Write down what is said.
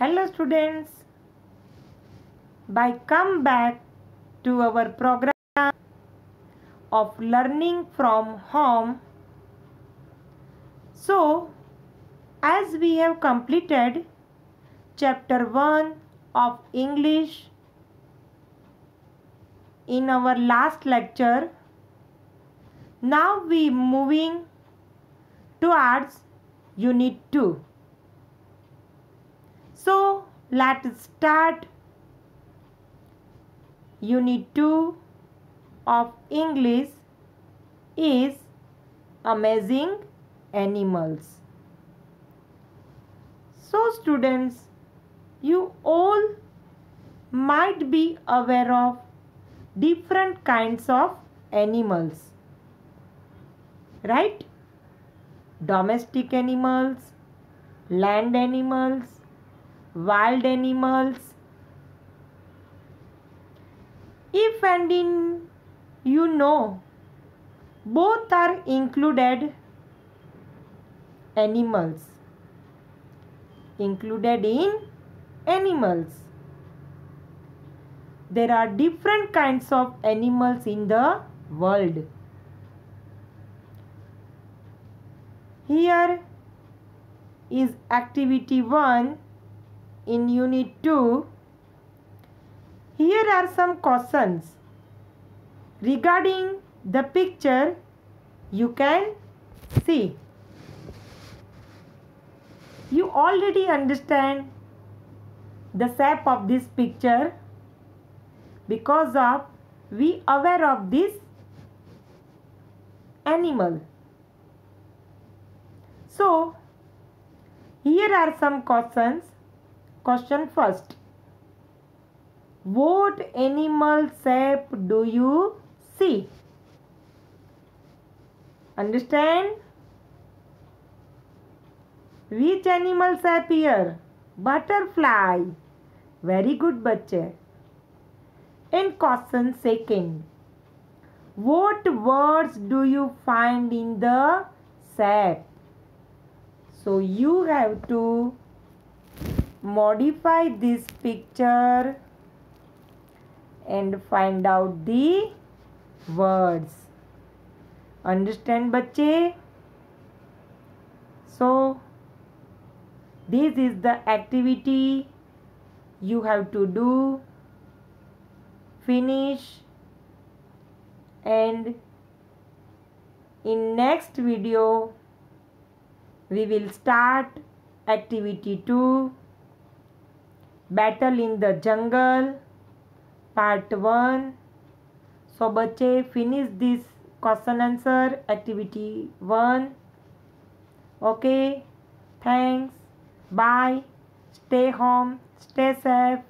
Hello students. By come back to our program of learning from home. So, as we have completed chapter 1 of English in our last lecture, now we moving towards unit 2. So let's start unit 2 of English is amazing animals. So students you all might be aware of different kinds of animals right domestic animals land animals wild animals. If and in you know both are included animals. Included in animals. There are different kinds of animals in the world. Here is activity 1 in unit 2 here are some questions. Regarding the picture you can see. You already understand the shape of this picture because of we aware of this animal. So here are some questions Question first. What animal shape do you see? Understand? Which animal appear? here? Butterfly. Very good, bache. In question second. What words do you find in the shape? So you have to modify this picture and find out the words. Understand bache? So this is the activity you have to do. Finish. And in next video we will start activity 2 battle in the jungle part 1 so bache finish this question answer activity 1 okay thanks. Bye. Stay home stay safe